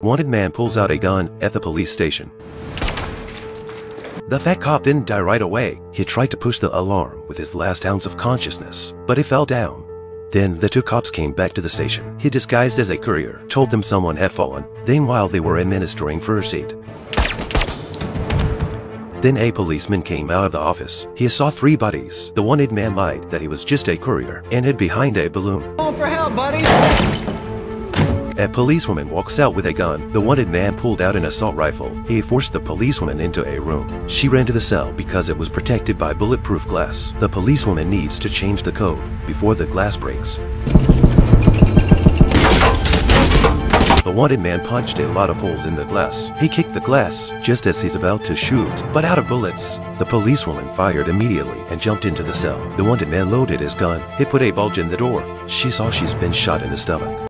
Wanted man pulls out a gun at the police station. The fat cop didn't die right away. He tried to push the alarm with his last ounce of consciousness, but he fell down. Then the two cops came back to the station. He disguised as a courier, told them someone had fallen. Then while they were administering first aid, then a policeman came out of the office. He saw three bodies. The wanted man lied that he was just a courier and hid behind a balloon. Call for help, buddy! A policewoman walks out with a gun. The wanted man pulled out an assault rifle. He forced the policewoman into a room. She ran to the cell because it was protected by bulletproof glass. The policewoman needs to change the code before the glass breaks. The wanted man punched a lot of holes in the glass. He kicked the glass just as he's about to shoot, but out of bullets. The policewoman fired immediately and jumped into the cell. The wanted man loaded his gun. He put a bulge in the door. She saw she's been shot in the stomach.